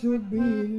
should be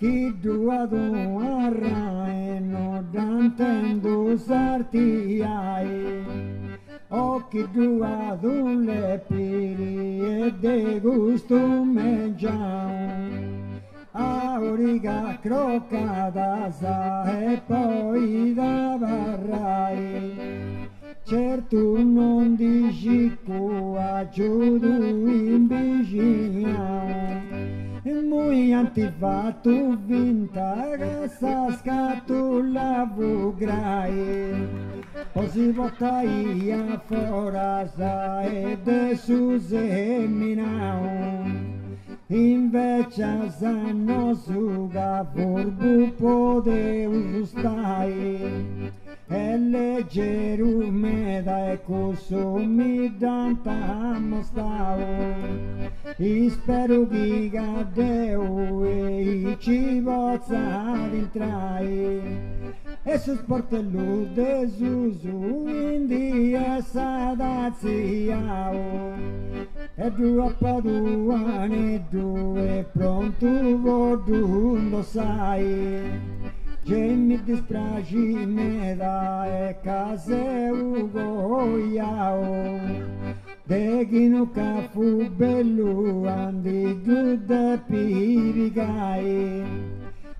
chi duado arra e no dantendo sartiai occhi dua le piri e de gusto mangiamo. Auriga croccata sa e poi da varrai certo non dici qua giù in vicino Din muianti vatu vinta gasaskatu lavu grae Pozivota ia foraza e de suze minau Invece zanno suga vorbu podeu stai e leggero meda e consumi danta mostao Ispero che gadeu e ci vozza d'intrai e su sportello de Zuzu indi essa daziao e due paduane due pronto vodundo sai che mi distragi me da e case ugoiao Deghino cafu bellu andi giude pirigai.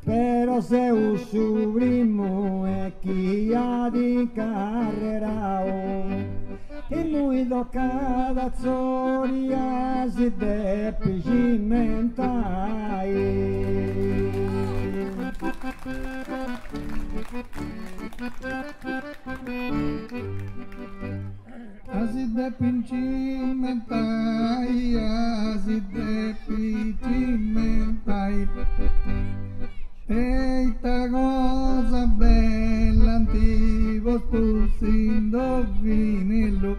Però se usubrimo e chi ha di carrerao. E lui do cada zoria si depi cimentai Azide pincimentai, azide pincimentai. Eita cosa bella, antico tu si indovinello.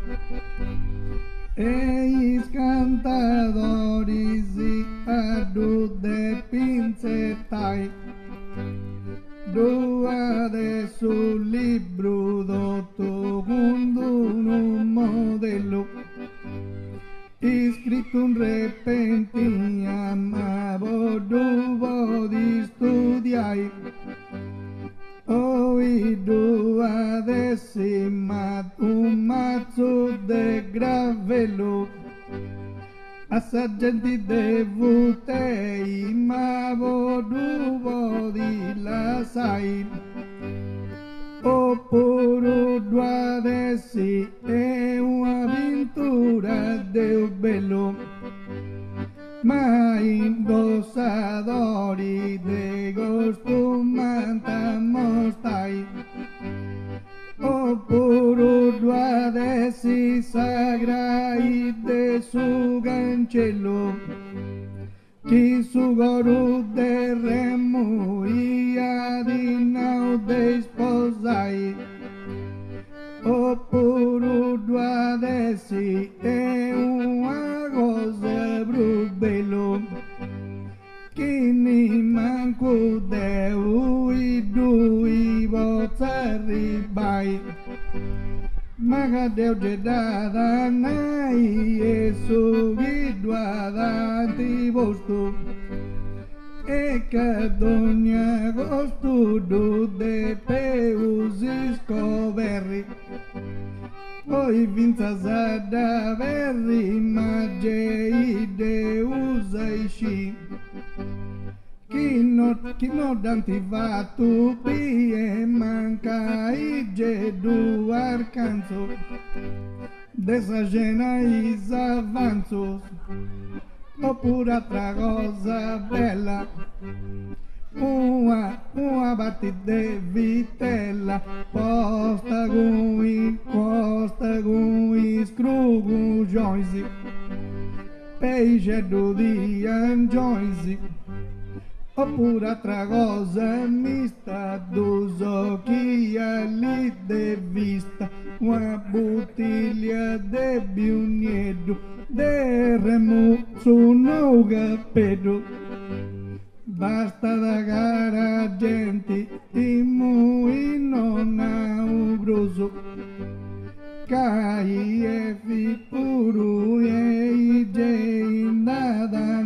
E i cantadori si Doa de su libro dotto un modelo Iscriptum un repentiam abodo di studiai Oido adesimat un mazzo de gravelo Asajjanti devute imabodubodila sain. Opurudua desi é e uma aventura de velo Main dosadori de gosto mantamos tai Opurudua desi sain gancello chi su goru de remo Deus de dada nahi ezugiduada e que doña gostu du de peuzizko berri Oi vintza zara de maje ide uzaixi Chinodanti vatu pie manca ige do arcanzo Desagenais avanços ou pura tragosa bela Uma, uma batida vitela. Posta com posta com escrugo joinze Peixe do dia joinze a pura tragosa mista dos que ali de vista Uma botilha de bilhedo de remoço no gapedo. Basta dar a gente e moino na grosso KIF puro e é nada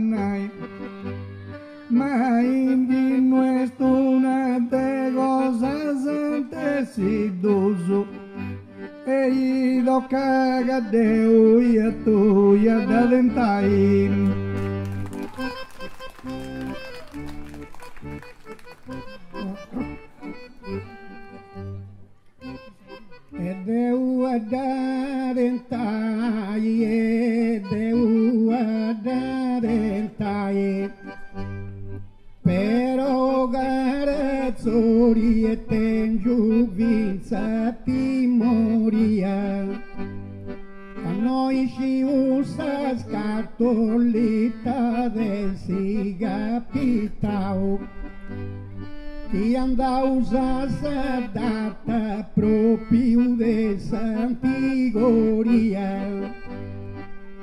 Maindi no es é una né? de gozas antes idoso. Ei, do cagadeu e a tuia da dentai. É deu a darentai, é deu a darentai. Pero gara zorieten jubiltzati moria Anoixi usaz katolita deziga pitauk que anda usas a data propio de Santigoria.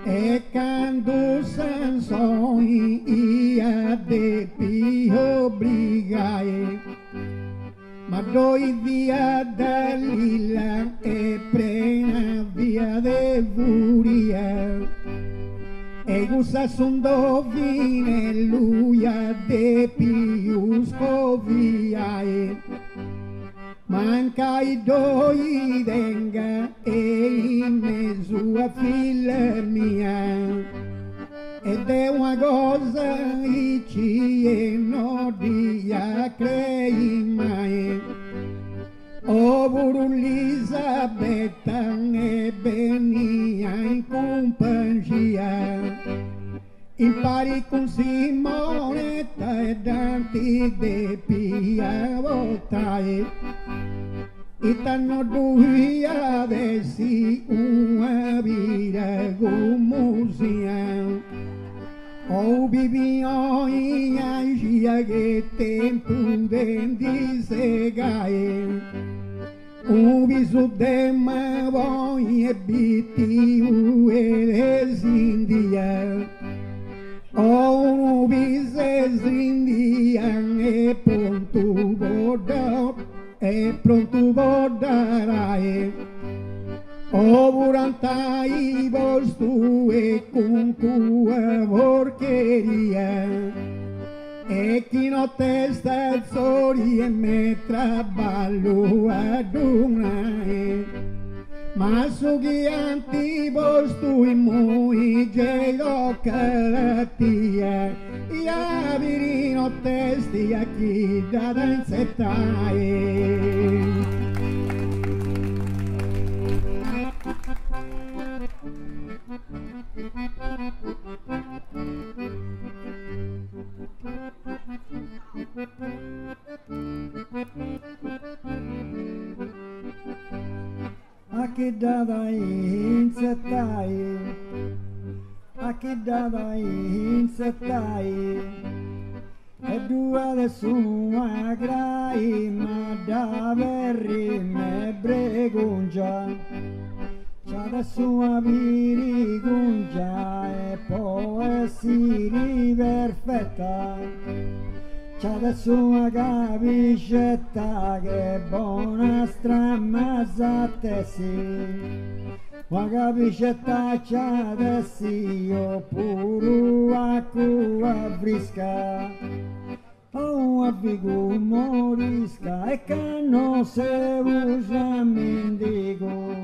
E quando sansoni ia de pio brigae. Ma doi via da lilla e prena via de furia. E gusa son dovine luia de pius coviae. Manca i doi denga e in mezzo a figlia mia. Ed è una ci e no dia crei. O Elisabetta e venia in compagnia. Impari con Simonetta e Dante de Pia esta no tuvia de si una vida como sea. Oh, Ou viviam em agia que tempo dende oh, se gae. Um bisu de mavon e biti o eres india. Ou um bises e ponto bodop. e pronto bordarai o buranta i vos tu e cun tua vorcheria e me traballo Mászogiánti borstúj múhi gyejda keletiek, jávirin a testiek kidadenc Thank you. Che dava insettai, a che dava insettai, e due le sua grai, ma da verri me bregungia, c'ha la sua virigungia e poi si. C'ha da sua capicetta che buona stramazza te sì. Una capicetta c'ha da sì, io pure acqua fresca. Oh, a figu morisca e non se usa mendigo.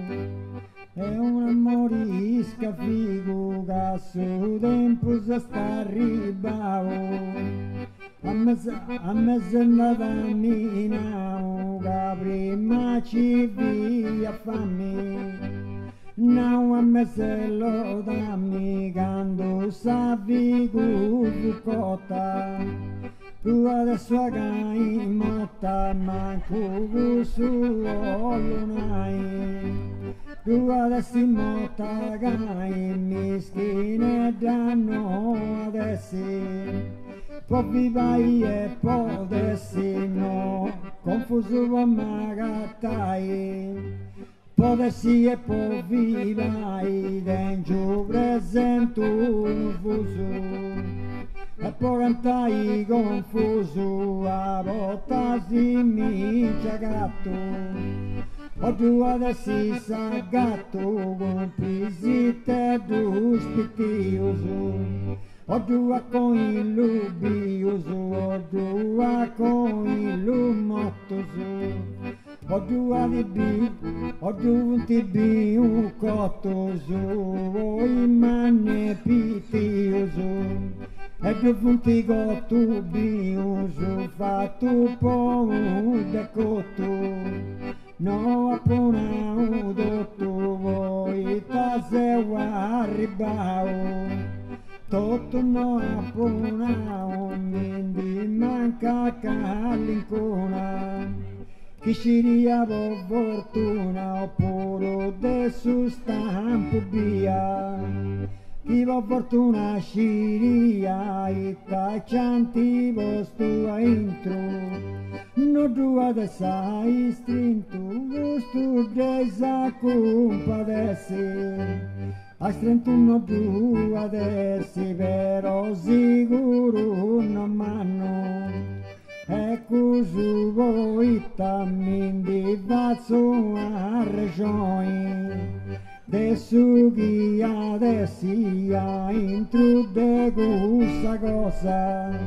È una morisca figu che su tempo si sta ribao. Ammezzanada mina Gabri maci via fammi Now ammezzello dammi Gando savi guvucota Tu adesso agai motta Manco gusu Tu adesso motta agai danno adessi É Pobivaie podesino, confuso amagatai. Tá Podesie é povivai, dengiu presentum fusu. E é porantai confuso, a botasi mi ciagattu. Odio adessi sagato, comprisite dos pitiusu. ọdúnwá kan ìlú bí oṣù ọdúnwá kan ìlú mọ́tòṣù. Ọdúnwá níbi ọdún O imane tòṣù. Ìmánẹ bíi ti oṣù. Ẹgbẹ́ fún tigọ́ tó bí oṣù fàtó pọ̀ òun dẹ́kọ̀tò náà pọ̀nà òun dọ̀tò wọ̀ ìtàsẹ̀ wà á rí bá òun. Toto noa puna, omen diman kakalin kuna. Kisiria bo o opuro de sustan pubia. Iba fortuna shiria ita chanti vos tua intro No dua desa istrintu vos tu desa compadece A strentuno dua desi vero siguro no mano E cusu voita mindi vazzo a regione de su guia de sia intrude questa cosa.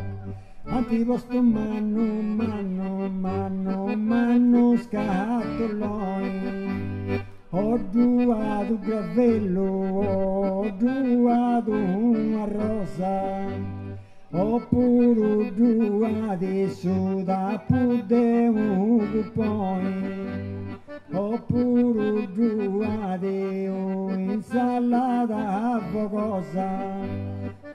Anti vostro manno manno manno manno scattoloi ho du gravello ho due una rosa. Oppure due di suda pude un poi oppure due di insalata focosa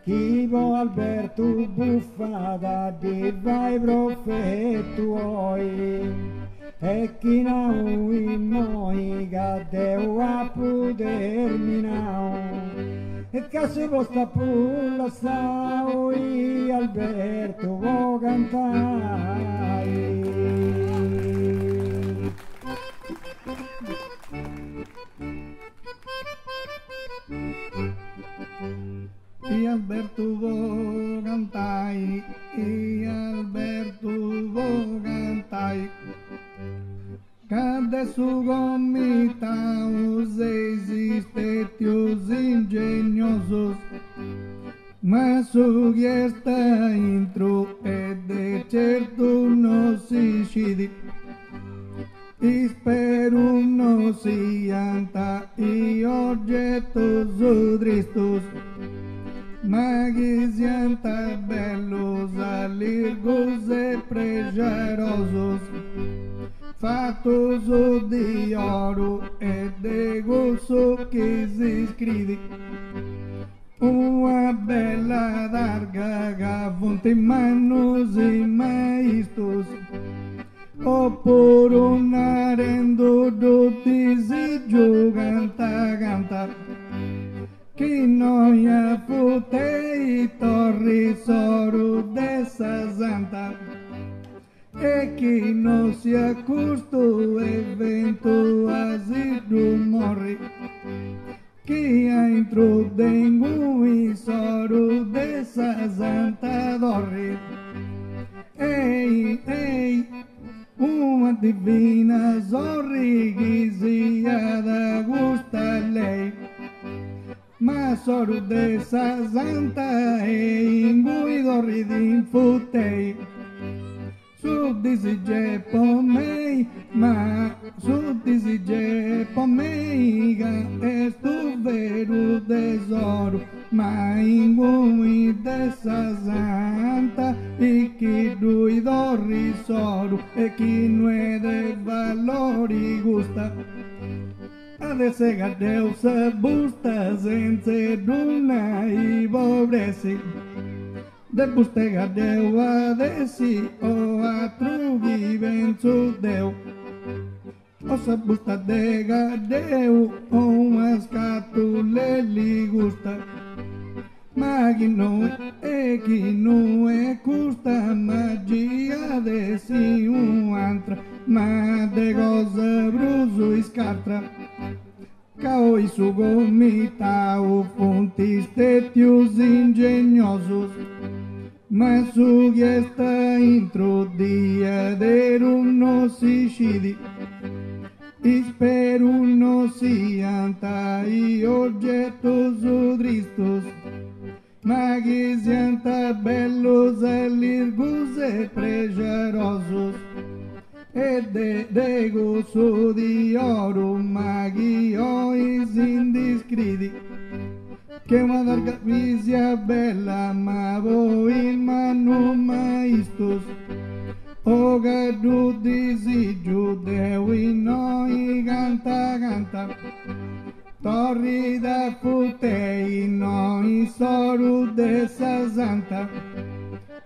chi vuol Alberto buffata di vai profetuoi e chi non in noi che devo a potermi e caso vostra pulla sai Alberto vo cantai E Alberto Gogantay, e Alberto Gogantay, cadê sua gomita? Os existentes, os engenhosos, mas o tesouro Maingu e dessa santa E que do risoro E que não é de valor e gusta. A de gadeu se busta sem ser e pobreza de bustega gadeu a desi o a trugi ben su deu nossa busta de gadeu, un ascatu le li gusta. Magno e que não é custa magia desse um antra, madegosa bruso escartra. Cao e sugomita o fontes os engenhosos. Mas sugue esta intro de um sicidi. Isperum nociantai objetos udristos, magis ianta bellos alirgus e pregerosos, e de dego su di oro magiois indiscridi. Che una larga visia bella ma voi in Oga Giudici Giudeu e noi ganta ganta Torri da putei noi soru dessa santa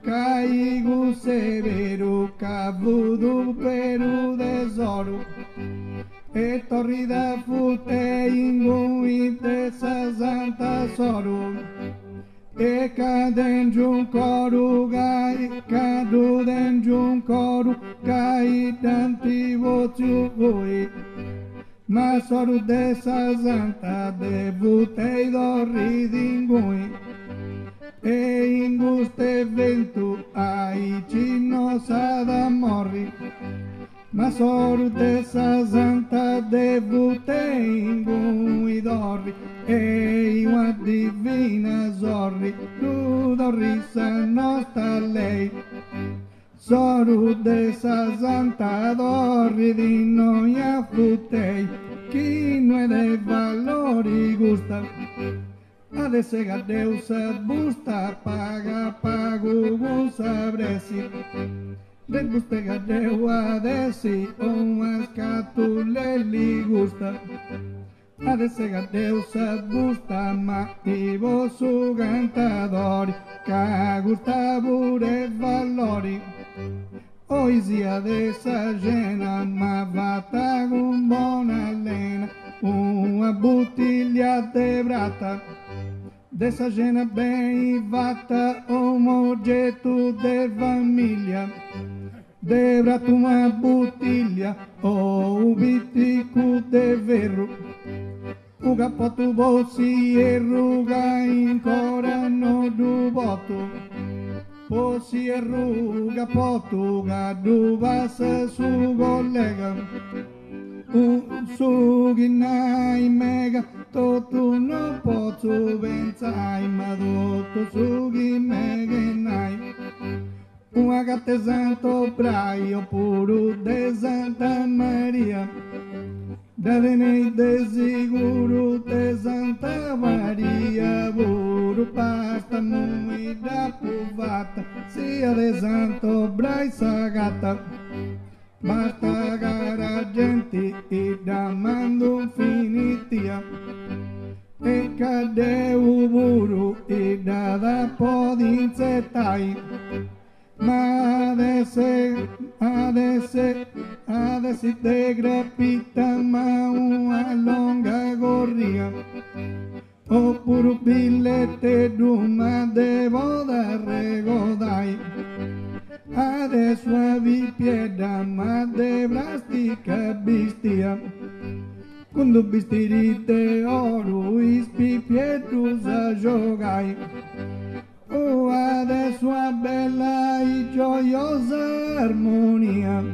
Caigo severo cavudo peru desoro E torri da putei noi dessa santa soru E dentro de um coro gaicado dentro de um coro caitanti Mas soro dessa santa debutei do ridingui E inguste vento ai chino sada morri ma sorte sa santa devute in gui dorri e una divina zorri tu dorri sa nostra lei. Soru de sa santa dorri di noi affutei chi non è dei valori gusta. Adesso Deus busta paga pago busa bresi desgusta a desion askatule ligusta Adesegadeusat gustama ibo zugantadori Ka gusta. Bure valori Oizia desagena ma vatagun bona lena Uma butilha de brata. Desagena bem e vata um objeto de família Debrata uma botilha ou oh, um bitico de verro. O gapoto bolsierro, encora no do boto. Bolsierro, gapoto, gado, bassa, sugolega. Un suginai mega, totu no potu benzai, madoto sugi mega. Un agate santo praio puro de Santa Maria. Davenei de seguro de Santa Maria. Buru pasta muida puvata Sia de santo braisa gata. Basta gara gente e damando finitia E cadê o burro? E dada podincetai Madese, adese, adesite grapita maua longa gorria. O purupilete ruma de boda regodai. Ade suavi piedra ma de brastica bistia. Cuando bistirite oru ispi pietrus a jogai. O adesso sua bella e gioiosa armonia.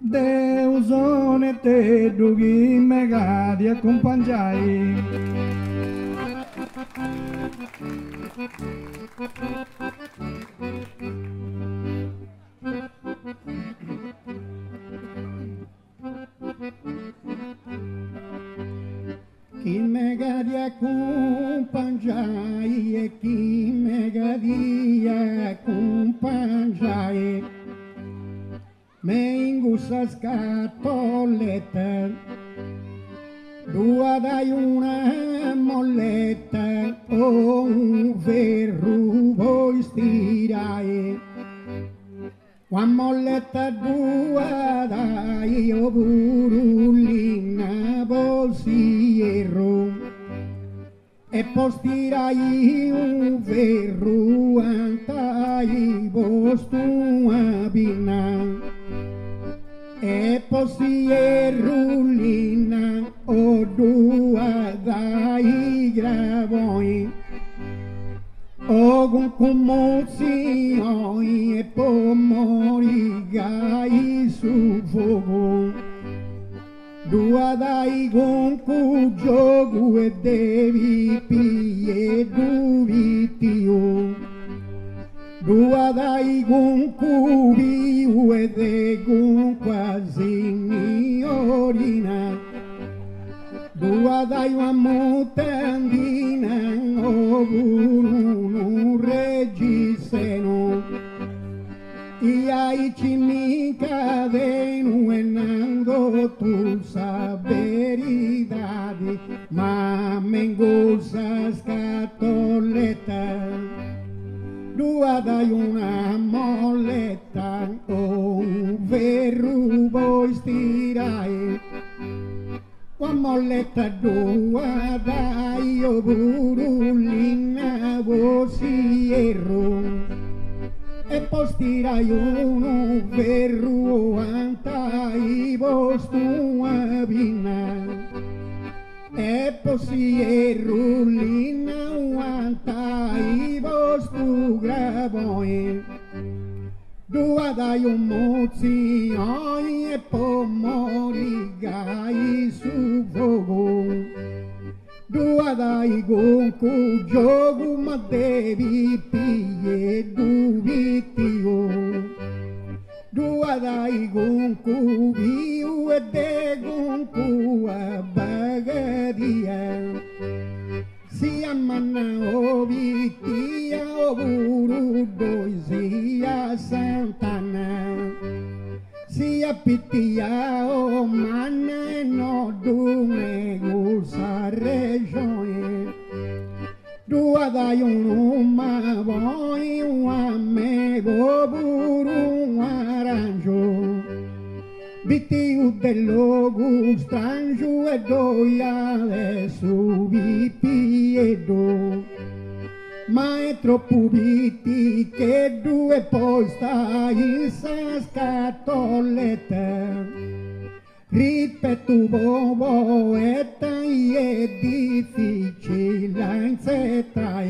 Deus one te dughi megadi accompagnai. Chi Kimmegaria com panjai me engussas catoleta duas dai una moleta, o um verrugo estirae. Guamoletta buada io burullina bolsiero e postirai un verruantai bostua bina e posierullina o dua dai gravoi 黄꽃모지어이 예뻐머리가 이수보고 누아다 이건 꾸저구에 대비피에 누비티오 누아다 이건 꾸비우에 대군 과지니 어린아 Dua da joan muten dinen ogun urre gizeno Ia itximika denuen angotu zaberidadi Mamen gozaz katoleta. Dua da una moleta o un verru boiztirai Mammoletta dua, vaio burullina, vosi e E postirai uno verru anta i vostua vina. E posi e rullina anta i vostu gravoin. doadai un moții ai e pomorigai sub fogo doadai gon cu jogu ma devi pie dubitio doadai gon cu viu e de gon cu abagadia. Boisia Manaó, Vitia, Oburu, Boisia Santana. Sia Pitia, O Mana, no do me gusta rejoer. Do Adayunuma, boi um amigo, buru, De del logo, strangiu e doia, e subi piedo. Ma è troppo viti che due posta in sa scatoletta. Ripetu bobo e è difficile in setta.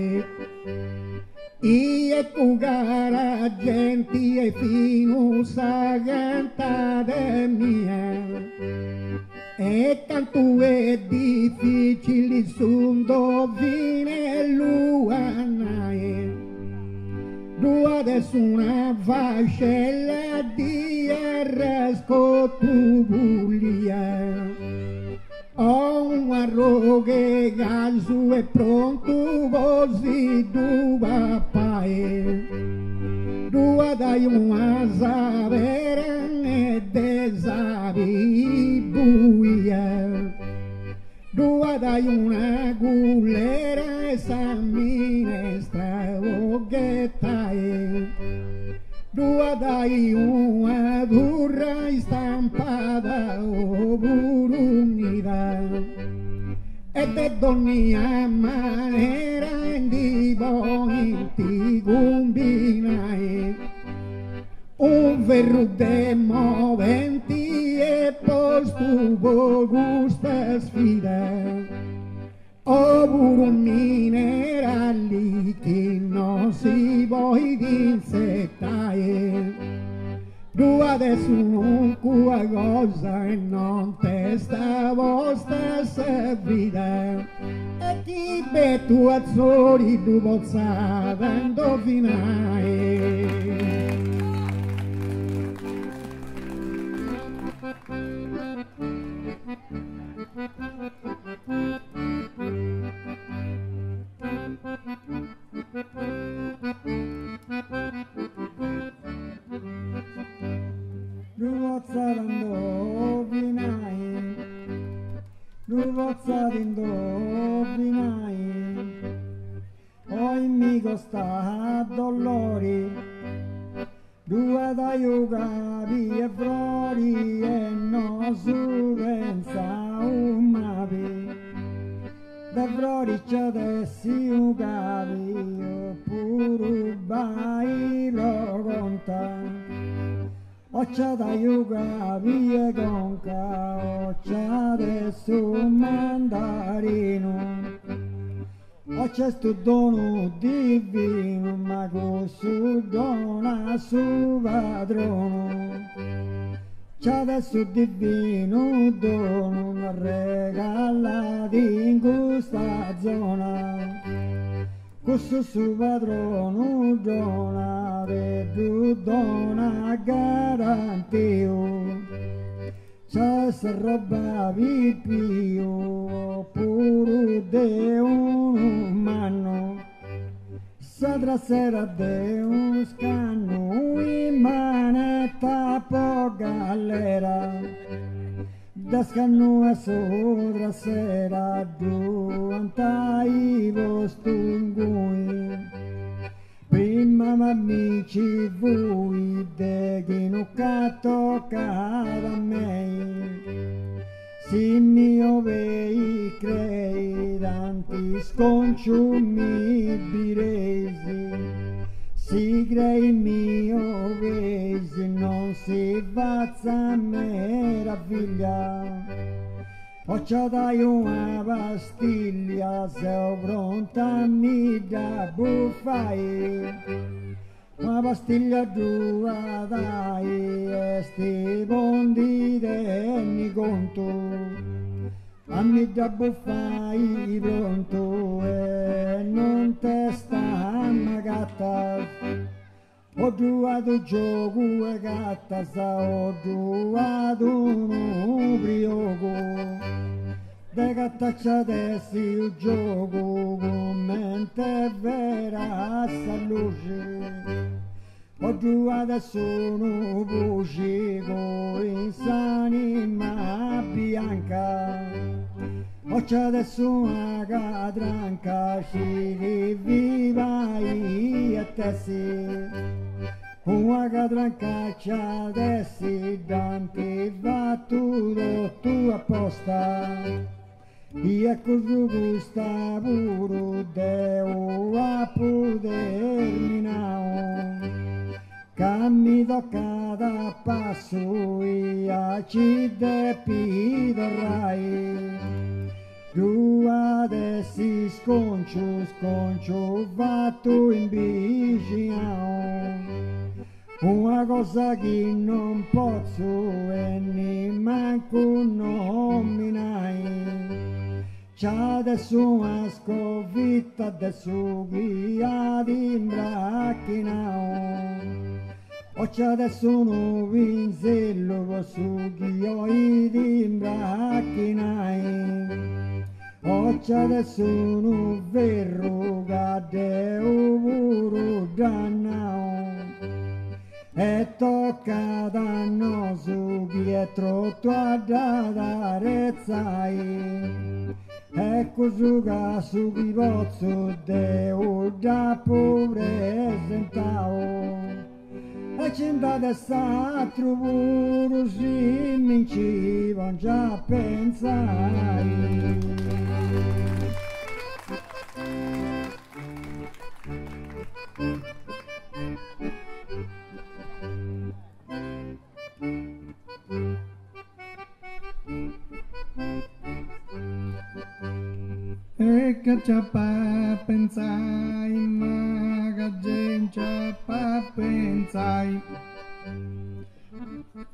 E cugara genti e fino sagantade mia. E tanto è difficile sundo vine luanae due adesso una vascella di arresco tubulia Ó um arrogue gajo é pronto, vozido a paer. Dua dai um azavera, é desabibuia. Dua dai uma gulera, essa minestra, o que tá Duada y una burra estampada oh, o burunida. Este donia manera en. Un verru de moventi e postuvo gustas fida. O oh, burun si vuoi insettare. Tu adesso non cua cosa e non te stavo stessa vita e chi be tu azzurri tu possa indovinare. Duva sarando ovini mai Duva mi gosto a dolori Dua yoga bi approdi e no zure sauma un mavi, da flori c'è dessi un cavi, oppure bai lo conta. Occia da yuga via gonca, occia de su mandarino. Occia stu dono divino, ma su dona su padrono. C'ha su divino dono, regala in questa zona. Questo suo padrone dona tu dona garantio C'è se roba pio pure de un umano Sadra sera de un scanno in manetta po galera Dascanu a sodra sera duanta i vostungui Prima m'amici voi de che non toccava a me Si mio vei crei tanti sconciumi biresi si crei mio vesi non si vazza meraviglia. Faccia dai una pastiglia se ho pronta mi da buffai Una pastiglia due dai e sti bondi tenni conto. A mi da buffai pronto e non te sta gatta. Ho duato gioco e gatta sa ho duato un ubriaco de gattaccia dessi il gioco commente vera sa luce. Ho duato sono voce con insani ma bianca. Occia adesso una cadranca ci viva e te si Una cadranca ci adesso Dante va tutto tu apposta E così gusta puro Deo a potermi now Cammi tocca da passo e ci depiderai tu adesso sconcio, sconcio, fatto in vicino. Una cosa che non posso e neanche nominare. C'è adesso una sconfitta, adesso via di imbracchinato. O c'è adesso un vinzello, posso che io di imbracchinare. Occia adesso un verruga de uvuru dannao e tocca da nosu dietro tua da ecco su chi pozzo deu da presentao e c'entrate s'altro pure si mincivano già pensai. gente pa pensai, maga gente pa pensai.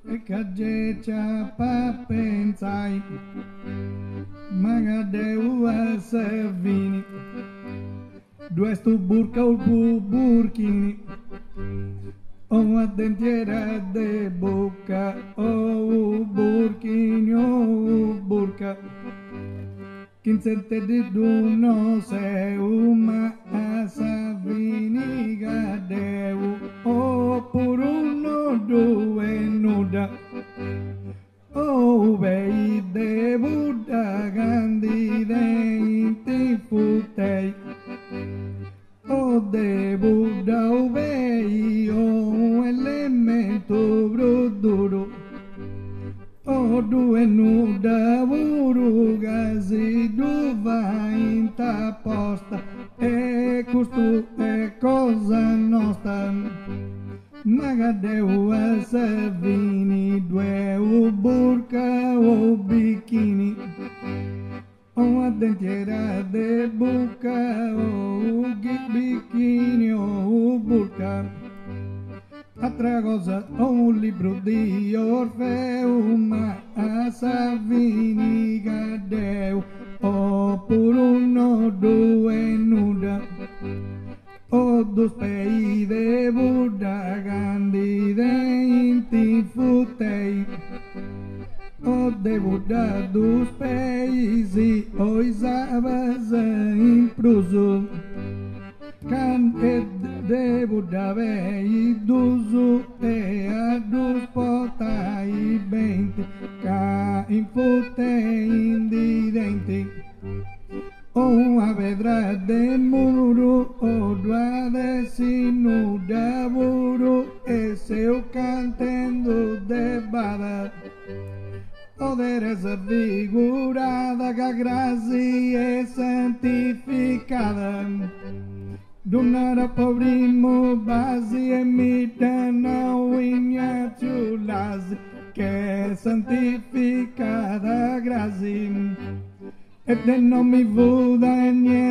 E che gente pa pensai, maga deu a servini. Due stu burca o bu burchini. O a dentiera de boca, o burchini, o burca. Quincente di duno se uma asa viniga deu o por uno due nuda o vei de Buddha Gandhi denti futei o de Buddha o vei o elemento bruduro Orduenuda, urugas e duva posta É custo, é coisa nossa Magadeu, a savini, dué o burca ou biquíni a denteira de boca ou biquíni ou burca. Atragosa é um livro de Orfeu, massa viniga deu, o por uno do enuda, o dos peis de Buda, grande de Intifutei, o de Buda dos peis e os avas em pruso kan de budave e dos uteados pota e bente ca infute indirente uma pedra de muro odua de sinuda buru e seu cantendo de bada Poderesa figurada que a graça é santificada. Dunara pavrimo bazi emitana unha chulas que santificará grazi. Et nome vuda nie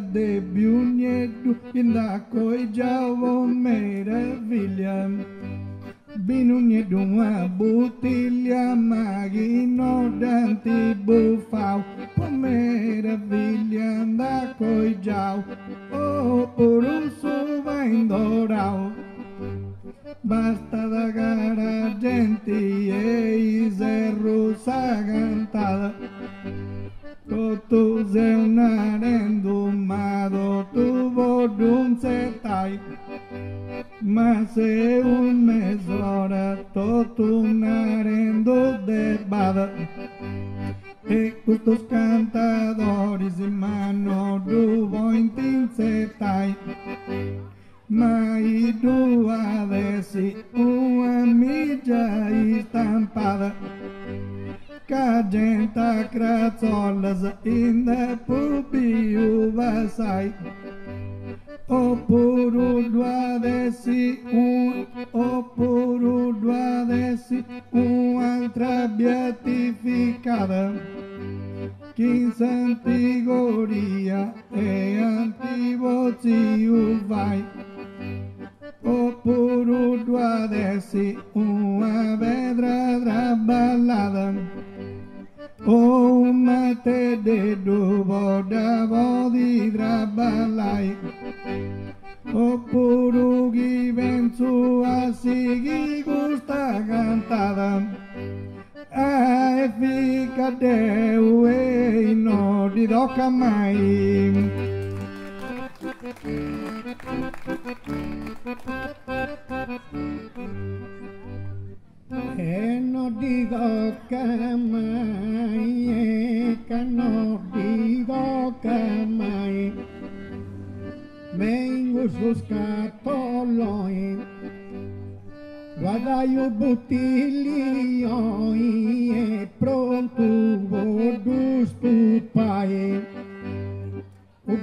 de negro indako ijavo meraviglia Binunhedo uma botelha magnorante bufal Maravilha da coijal O oh, vai dourar. Basta da cara gente eis é russa Kotu zeunaren dumadotu boruntzetai Mazeun é mezora totunaren dute bada. Ecutuz cantadores e mano do bointintzetai Mairua desi uma mídia estampada Cagenta crațolas in the pupiu vasai. O puro do si un O do doade si Un'altra beatificada. Que em Santigoria é antigo vai. O puro pururua desi unha vedra trabalada O mate de dubo da vodi trabalai O puro purugi bentsua sigi gusta cantada. A fica deu e no di mai. Thank you. no digo que mai, que no digo que os mengus buscatoloi, guadaio butilio e pronto vou dos tu pai.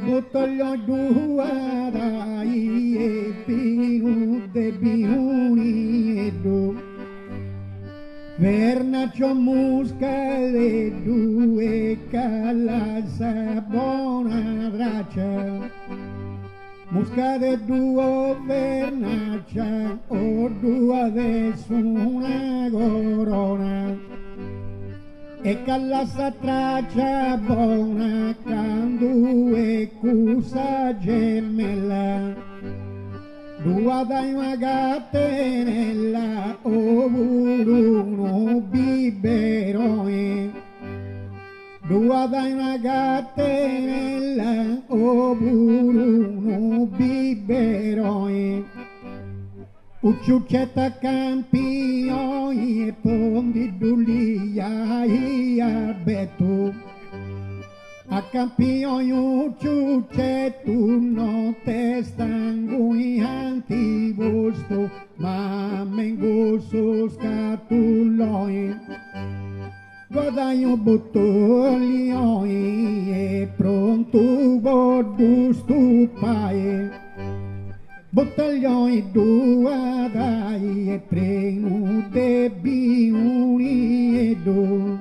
butalo duara i piru de bihuni edu Vernaccio muscale due calasa buona braccia Muscade duo vernaccia o due de su una corona e callassa traccia buona candu e cusa gemella Duada in una gattenella ovuruno biberoe Duada in una gattenella ovuruno biberoe Ucciucetta campi Noi pong didulia ia betu A campion ciuce tu no te i anti gusto Ma mengusus catuloi Guadagno bottolioi E pronto bodu stupae Due dai e prenu de biuni e do.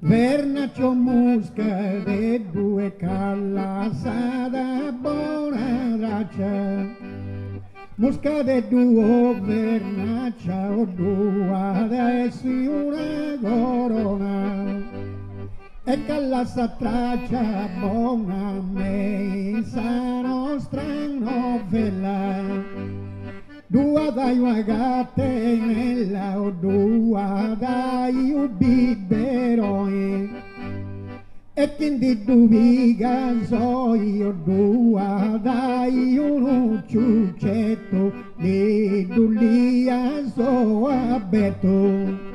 Vernaccio musca de due callasada buona raccia. Musca de due vernaccia o due adesso una corona. e che la satraccia buona me sarà strano novela. Dua dai magate nella o dua dai biberoi e quindi dubiga so io dua dai un ciuccetto di dulia so aberto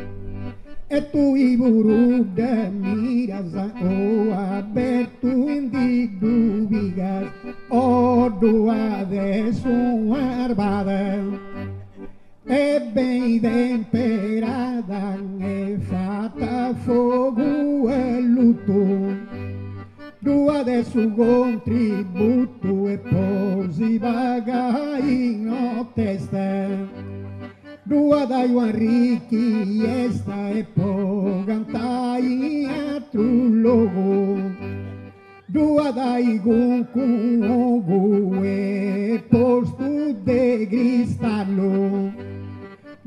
é Etu iburuga miraza o aberto indigo bigas Ordua de su arbada É bem temperada, é fata fogo, é luto. Rua de su contributo Ruadai Henrique e esta é pogantainha trulogo. Ruadai gunkungo é posto de cristalo.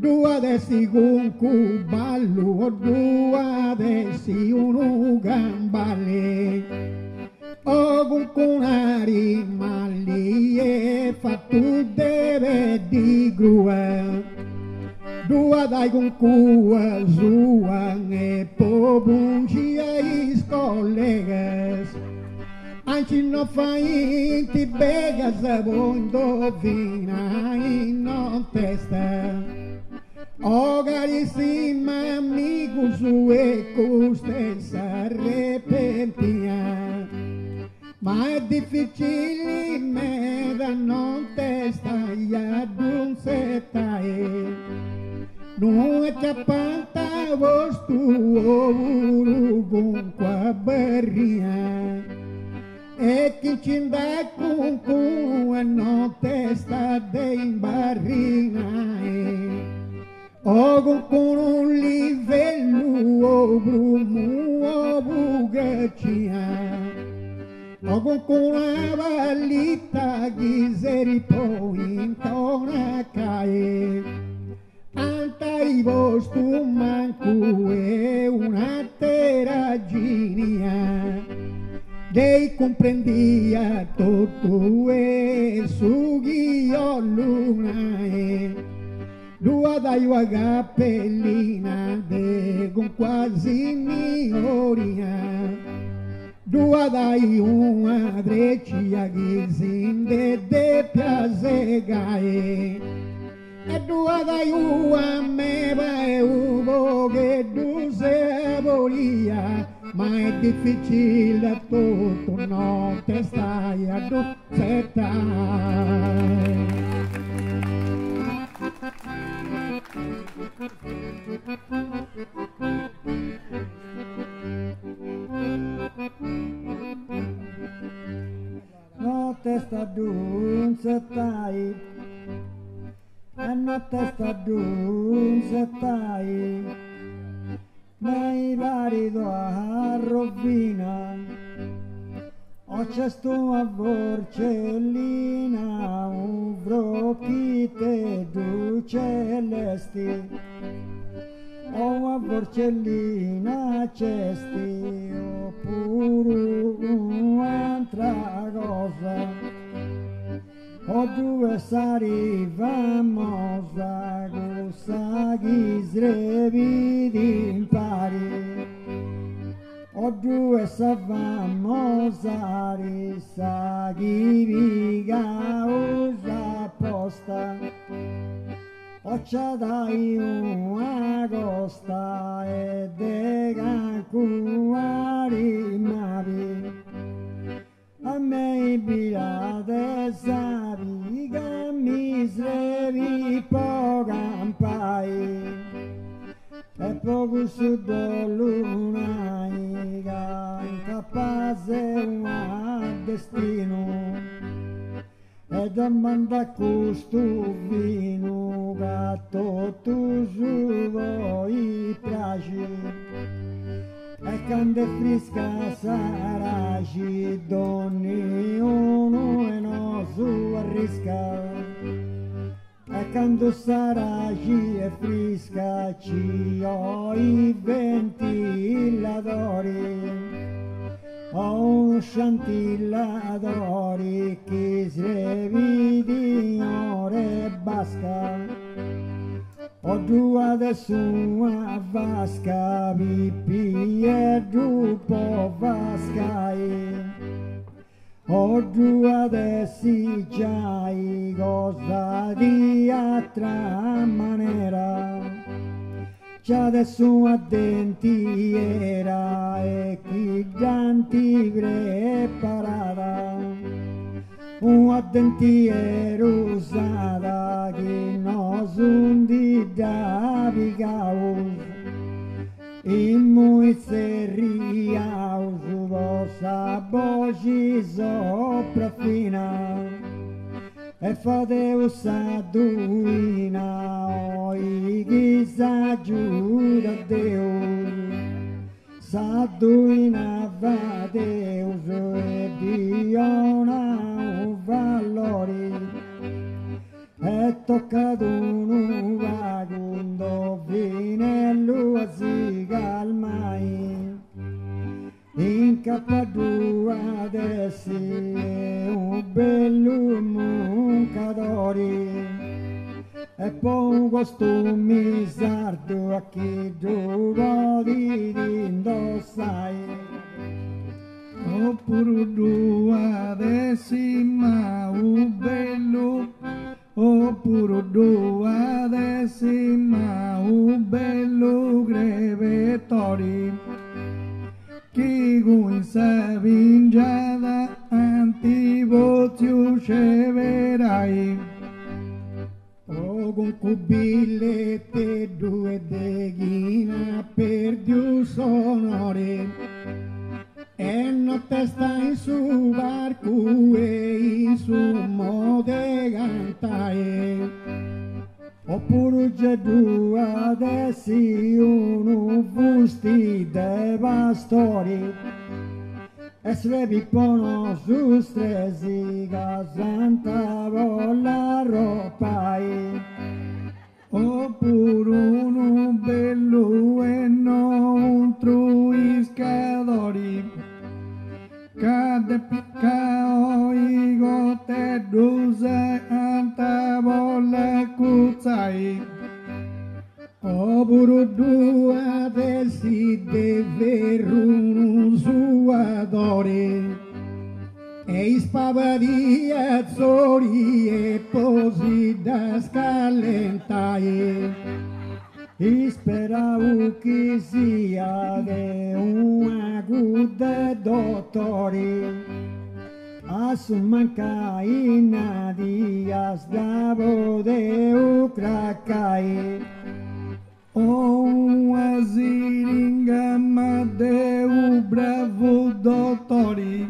Rua desse gunku balo, rua desse unugambale. O gunkunari mali e fatu deve de grua. Dua daigun kua zuan e é bungiais colegas Antes não fainte pegas a bondovina e não testa Ogarissima amigos suecos tensa repentia Mas difícil merda não testa e adunce tae Noatea panta vostu oulubun kwa barria E é quintinda cuncu e não testa de imbarrina é. Ogo com um livelo, o brumo, o bugatinha Ogo com a balita, guiseripo, então na caia. Antaibost manku é unatera ginia Dei comprendia totu é é e sugio lunae Lua o agapelina degon quasi mi oria Dua dai uma dretia guizinde de piazegae E dua dai una meva e uvo che du se volia ma è difficile tutto non te stai a du Notte sta dunze tai E notte sta dunze tai Nei vari a rovina O c'è sto a vorcellina Un vrocchite du celesti O a vorcellina cesti Oppure un'altra due sari famosa Gussa ghisrevi d'impari. O due sa famosa Rissa ghiviga usa apposta O c'ha dai una costa E de cancuari mavi. A me birate sabi che mi srevi po campai e poco su luna che incapace un destino e domanda custo vino gatto tu su voi piaci e quando è fresca sarà ci donni uno e no su arrisca e quando sarà ci è fresca ci ho i ventilatori ho un scintilladori che si di ore basca o due adesso a vasca pipì e dupo vascai. O due adesso già cosa di altra maniera già adesso a denti era e chi danti preparata una dentiera usata che non sundi da picaus in muizzeria usuvo sa voce sopra fina e fate usaduina oi chissà giuro a Dio Saduina va Deus e Diona un valori e toccato un vagundo vinello a zigalmai Em Capadua desce um belo muncadori É bom customizado aqui do Rodirindo sai puro Purudua décima, o belo. O Purudua décima, o belo grevetori. Chi con sa vingiata antivozio ceverai. O con cubillette due deghina per due sonore. E notte sta in su barco e in su mode cantae Oppure c'è due adesso uno fusti de pastori e se pippono su stresi casantavo la roba Oppure uno bello e non truiscadori Cade piccao i gote duse antavo le cuzzai Oppure due adesso deve un suadore e spavadi azzurri e posi da scalentai Espera o que se de um aguda dottore a sumanca e nadias da de ucracae ou a deu de o bravo dottore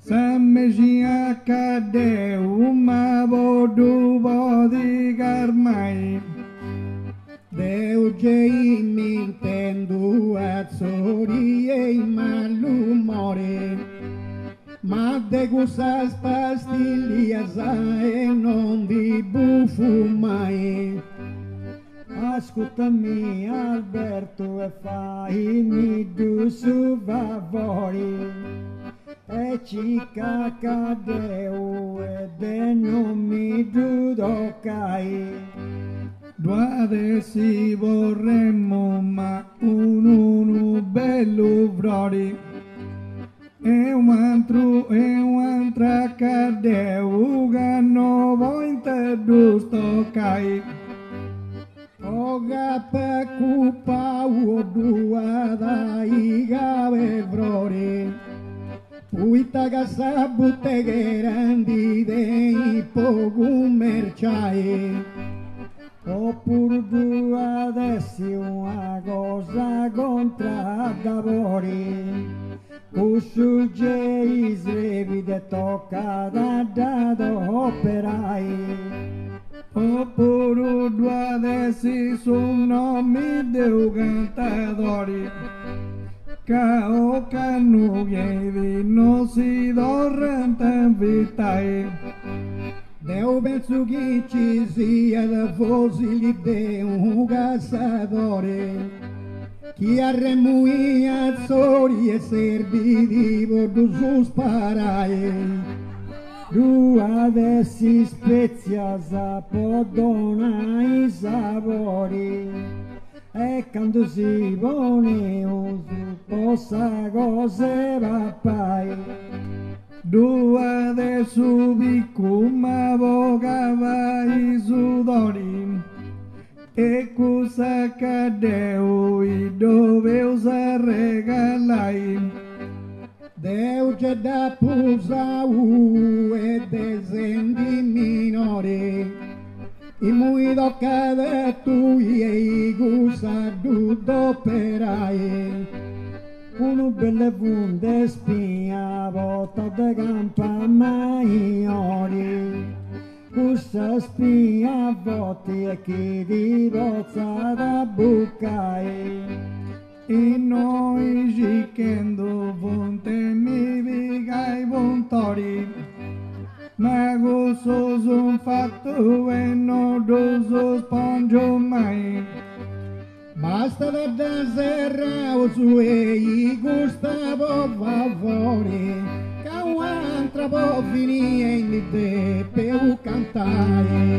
Samejinha cadê uma boduba de garmai? Gei mi intendo azzurri e in malumore ma de gustas pastilhas e non di buffo mai Ascoltami Alberto e fai du su favori. E ci cacadeu e de non mi dudocai Doare vorremmo ma un unu bello brodi E un altro e un'altra cade Uga no vointe giusto cai. Oga pe cupa u dua da igabe brodi Uita gasa butte gerandi dei pogu merchae Opurbu adesiua goza kontra dabori Usuđe izrebi de to kada da do operai Opuru nomi de ugantadori Kao kanuge di nosido rentan vitai. Deu penso che ci sia da fossili de un cassatore. Chi arremui azzori e servi di bordo su sparai Tu adesso spezia sapodona i sapori E quando si pone su possa cose papai Dua dezu bikuma bogaba izudorim Ekusakadeu idoveus arregalaim Deu te dá pusau e desendi minore. E muido cada tu e gusa Uno belle funde spia volta de campa maiori Questa spia voti e chi di rozza da bucai. E noi gicendo vonte mi vigai vontori. Ma gozoso un fatto e nodoso spongio mai Basta da deserra su e gustavo favore Che un'altra può finire in te per cantare